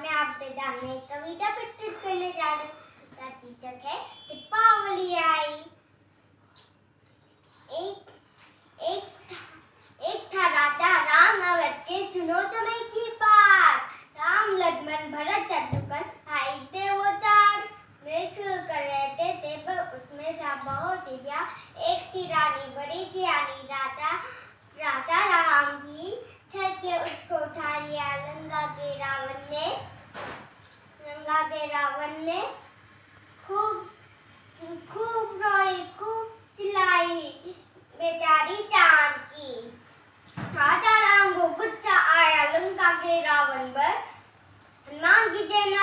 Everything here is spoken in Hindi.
मैं आपसे जानने कविता प्रस्तुत करने जा रही हूँ। उसका शीर्षक है, दीपावली आई। एक एक एक था राजा राम अवध के चुनो समय की राम लक्ष्मण भरत, शत्रुघ्न, भाई थे वो चार मिलजुल कर रहते थे, पर उसमें था बहुत ही एक थी रानी, बड़ी रानी, राजा राजा राम की छत के उसको उठा लिया लंका के रावण ने गंगा के रावण ने खूब खूब रोई, खूब चिल्लाई, बेचारी चाँद की। राजा राम को गुस्सा आया लंका के रावण पर। हनुमान लड़ाई पर